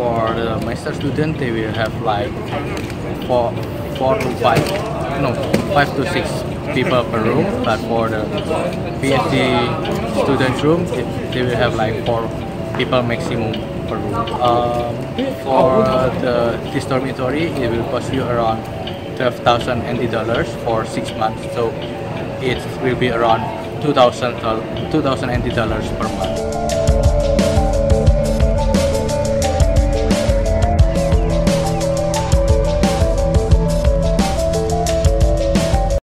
for uh, the master student, they will have like four, four to five, no, five to six people per room. But for the PhD student room, they, they will have like four people maximum per room. Um, for the this dormitory, it will cost you around 12,000 NT dollars for six months. So it will be around 2,000 2,000 NT dollars per month.